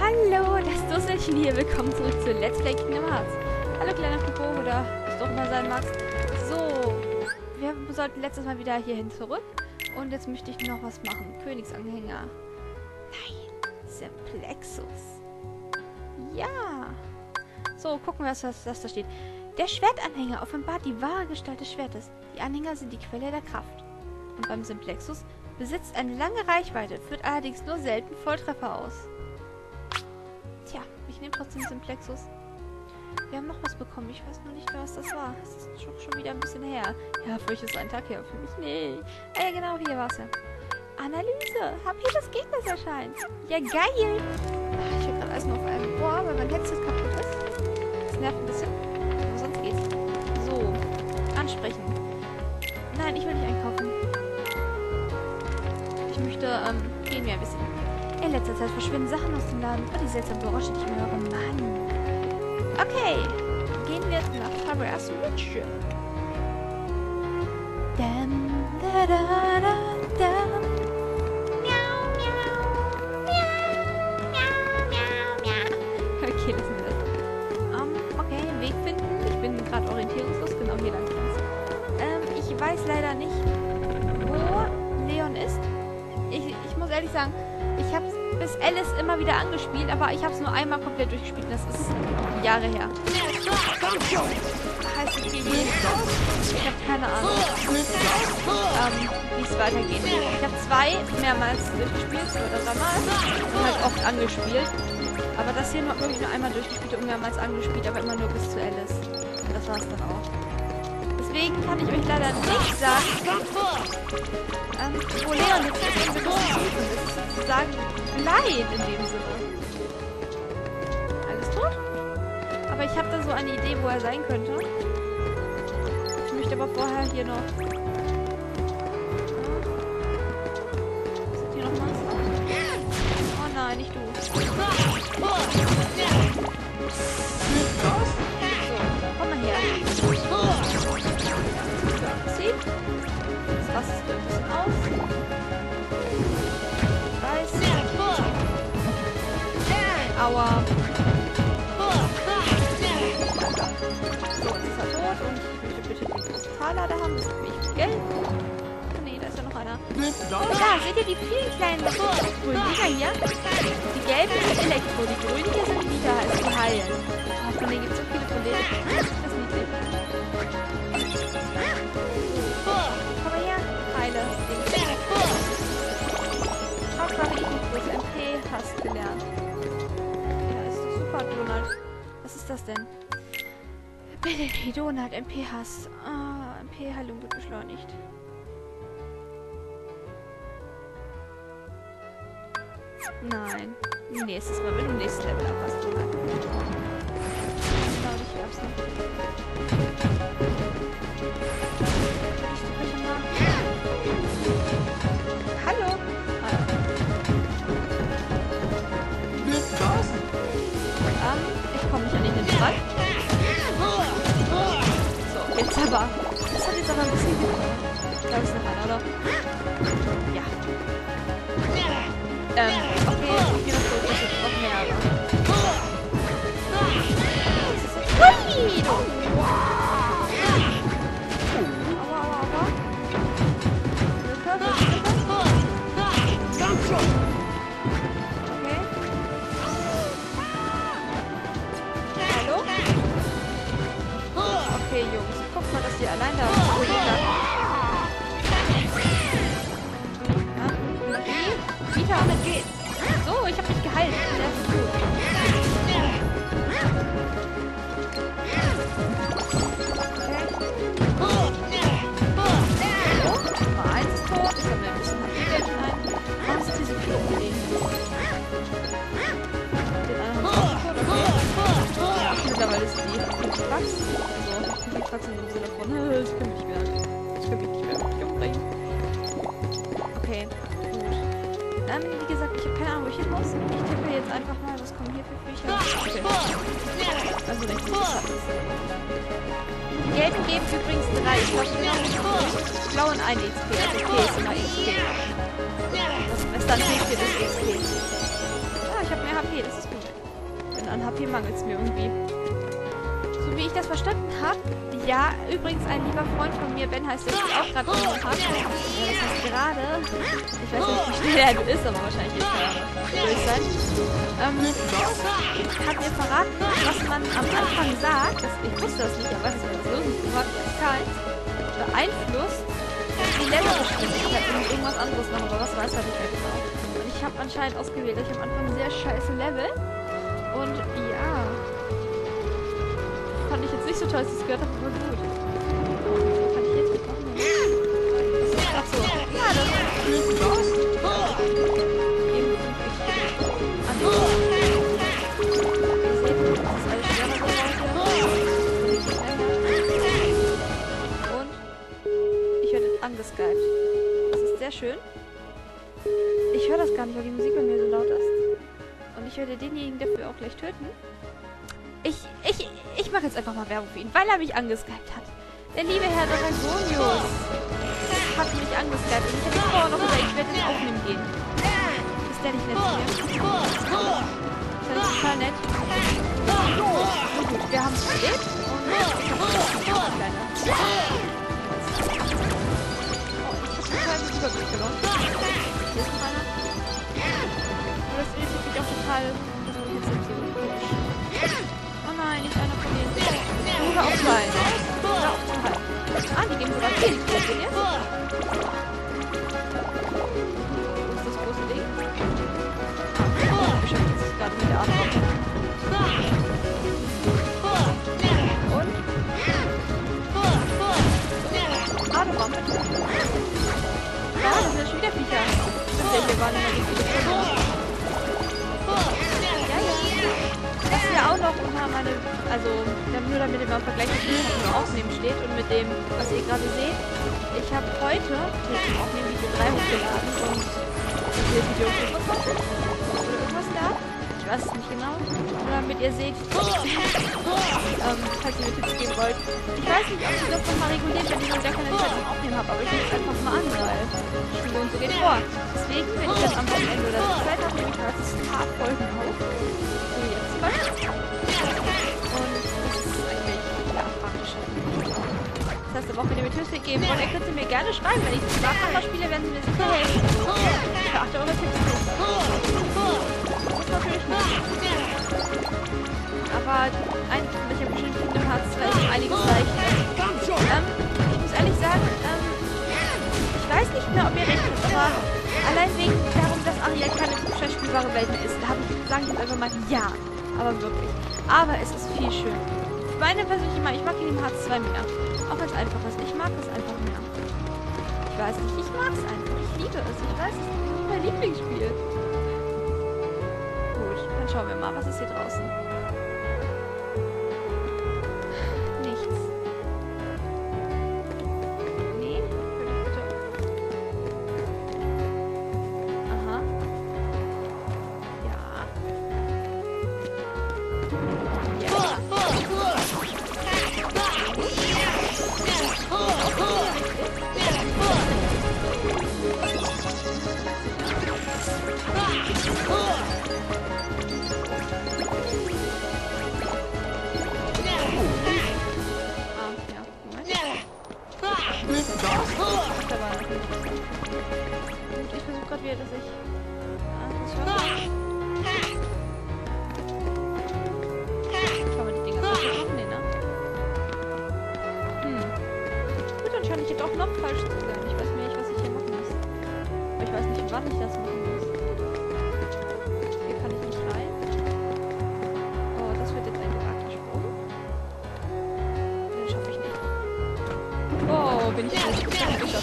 Hallo, das Dusselchen hier. Willkommen zurück zu Let's Play Kingdom Hearts. Hallo, kleiner Pipo, oder was du auch immer sein magst. So, wir sollten letztes Mal wieder hierhin zurück. Und jetzt möchte ich noch was machen. Königsanhänger. Nein, Simplexus. Ja. So, gucken wir, was, was, was da steht. Der Schwertanhänger offenbart die wahre Gestalt des Schwertes. Die Anhänger sind die Quelle der Kraft. Und beim Simplexus besitzt eine lange Reichweite, führt allerdings nur selten Volltreffer aus. Tja, ich nehme trotzdem Simplexus. Wir haben noch was bekommen. Ich weiß noch nicht mehr, was das war. Es ist schon, schon wieder ein bisschen her. Ja, für euch ist ein Tag her, für mich nicht. Ah ja, genau, hier war es ja. Analyse. Hab hier das Gegners erscheint. Ja, geil. Ach, ich habe gerade alles nur auf einem Ohr, weil mein Headset kaputt ist. Das nervt ein bisschen. Aber sonst geht's. So. Ansprechen. Nein, ich will nicht einkaufen. Ich möchte, ähm, gehen wir ein bisschen. In letzter Zeit verschwinden Sachen aus dem Laden. Oh, die seltsame Geräusche, die ich höre. Mann. Okay. Gehen wir nach Tavares Ridge. Dam, da, da, da, dam. Miau, miau, miau, miau, miau, miau. Okay, lassen wir das. Ähm, okay, Weg finden. Ich bin gerade orientierungslos. Genau hier lang. Ähm, ich weiß leider nicht, wo Leon ist. Ich, ich muss ehrlich sagen, habe Alice immer wieder angespielt, aber ich habe es nur einmal komplett durchgespielt. Das ist Jahre her. Heißt es hier? Ich habe keine Ahnung, ähm, wie es weitergeht. Ich habe zwei mehrmals durchgespielt, zwei oder dreimal. Und halt oft angespielt. Aber das hier nur wirklich nur einmal durchgespielt und mehrmals angespielt, aber immer nur bis zu Alice. Und das war's dann auch. Deswegen kann ich euch leider nicht sagen, ähm, wo Leon jetzt ist. Das ist sozusagen blind in dem Sinne. Alles tot? Aber ich habe da so eine Idee, wo er sein könnte. Ich möchte aber vorher hier noch Aua. So, jetzt ist er tot und ich möchte bitte die Kristalle da haben. Das ist Geld. Oh nee, da ist ja noch einer. Oh, da, seht ihr die vielen kleinen grünen Dinger hier? Die gelben sind Elektro, die grünen hier sind Vita, also die heilen. Oh, von denen gibt es so viele von denen. Das ist niedlich. Komm mal her, heile. Hauptsache Ignikus MP hast gelernt. Super, Donald. Was ist das denn? Bitte, Donald, MP Hass. Ah, MP-Heilung wird beschleunigt. Nein. Nächstes Mal, wenn du nächstes Level abpasst, Donald. Ich glaube, ich werf's nicht. So, jetzt aber. Das hat jetzt aber ein bisschen gedauert. Ich glaube, es ist noch einer, oder? Ja. Ähm, okay, ich gehe noch zurück, das ist noch mehr, Ihr allein da bleibt. Ja? Vita, mit geht's. So, ich hab dich geheilt. Das ist gut. Okay. Nummer 1 ist tot. Ich ein bisschen HP-Geld ein. Warum sind hier so viele umgelegen? Den. Okay. Ach, mittlerweile ist die Bugs. Bugs im Sinne von, "Äh, ich kann mich nicht mehr, ich kann mich nicht mehr umbringen. Okay, gut. Ähm, wie gesagt, ich habe keine Ahnung, wo ich hin muss. Ich tippe jetzt einfach mal, was kommen hier für Viecher. Okay. Also. Die gelben geben übrigens drei. Ich glaube, nicht Die blauen ein XP. Also P ist immer XP. Das Restaurant hilft dir das XP. Ah, ich habe mehr HP, das ist gut. Denn an HP mangelt es mir irgendwie. So wie ich das verstanden habe, ja, übrigens ein lieber Freund von mir, Ben heißt, der ist auch gerade in Park. Ja, das heißt gerade, ich weiß nicht, wie schnell er ist, aber wahrscheinlich wird er durch sein. Ähm, hat mir verraten, was man am Anfang sagt, das, ich wusste das nicht, aber los ist, habe ich erst beeinflusst die Levelgeschwindigkeit und irgendwas anderes noch, aber was weiß er nicht mehr genau. Und ich habe anscheinend ausgewählt, ich habe am Anfang sehr scheiße Level. Und ja, ich jetzt nicht so toll, als ich es gehört habe, aber gut. Kann ich jetzt mitmachen? Das ist gerade so. Ja, das ist ich werde angeskypt. Das ist sehr schön. Ich höre das gar nicht, weil die Musik bei mir so laut ist. Und ich werde denjenigen dafür auch gleich töten. Ich, ich mache jetzt einfach mal Werbung für ihn, weil er mich angeskypt hat. Der liebe Herr Dragonius hat mich angeskypt und ich hätte vorher noch gesagt, ich werde ihn aufnehmen gehen. Ist der nicht nett zu mir? Ist total nett. Nun gut, wir haben es erlebt und habe. Oh, ich habe total den Überblick verloren. Hier ist noch. Meine, also nur damit ihr mal vergleicht, was im Aufnehmen steht und mit dem, was ihr gerade seht. Ich habe heute zum Aufnehmen Video 3 hochgeladen und das hier Video 25 oder irgendwas da. Ich weiß es nicht genau. Nur damit ihr seht, ähm, falls ihr mir Tipps geben wollt. Ich weiß nicht, ob ich das nochmal reguliert, wenn ich noch gar keine Zeit zum Aufnehmen habe, aber ich nehme es einfach mal an, weil Schule und so geht vor. Deswegen, wenn ich dann am Wochenende oder so Zeit habe, nehme ich meistens ein paar Folgen auf. So jetzt zum Am Wochenende mir Tipps geben und ihr könnt sie mir gerne schreiben, wenn ich Sprachkammer spiele, werden sie mir sicher helfen. Ich beachte eure Tipps nicht. Das natürlich nicht. Aber ein welcher bestimmt Kingdom Hearts 2 ist einiges leichter. Ähm, ich muss ehrlich sagen, ähm, ich weiß nicht mehr, ob ihr recht habt, aber allein wegen darum, dass Ariel keine spielbare Welt mehr ist, habe ich gesagt jetzt einfach mal ja. Aber wirklich. Aber es ist viel schön. Meine persönliche Meinung, ich mag Kingdom Hearts 2 mehr. Auch wenn es einfach ist. Ich mag es einfach mehr. Ich weiß nicht, ich mag es einfach. Ich liebe es. Ich weiß, es ist mein Lieblingsspiel. Gut, dann schauen wir mal, was ist hier draußen. Scheine ich jetzt auch noch falsch zu sein. Ich weiß nicht, was ich hier machen muss. Aber ich weiß nicht, wann ich das machen muss. Hier kann ich nicht rein. Oh, das wird jetzt ein gewagter Sprung. Den schaffe ich nicht. Oh, bin ich hab's geschafft. Ist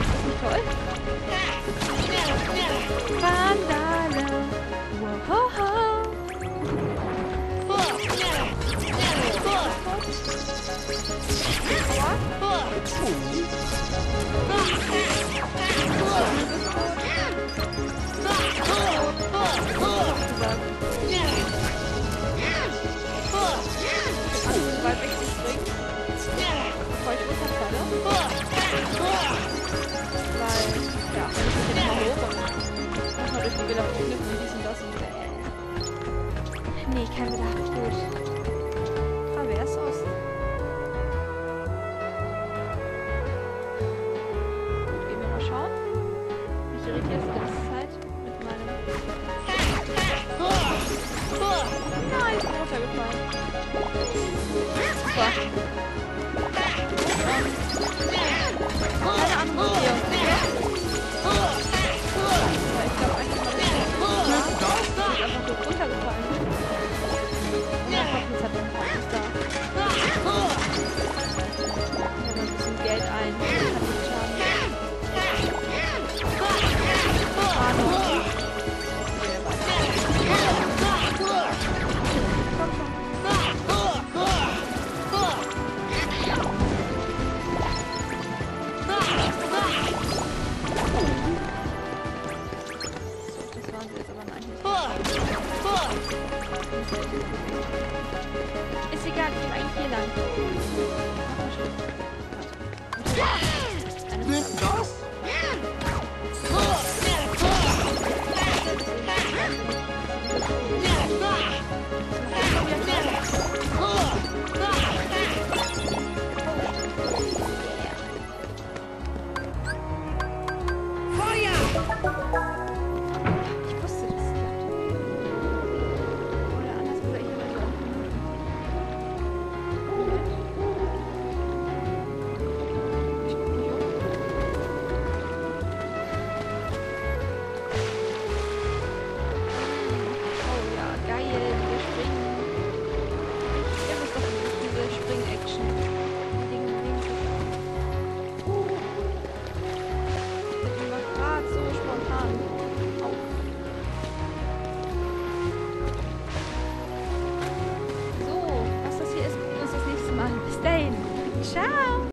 das nicht toll? Vandale. Weil, ja, ich jetzt mal hoch und nochmal durch die Villa. fliege, will ich diesen 하나 있어 배고파 좋아. 아직 안 먹어요 jetzt aber nein. Ist egal, ich bin eigentlich hier lang. Was ist!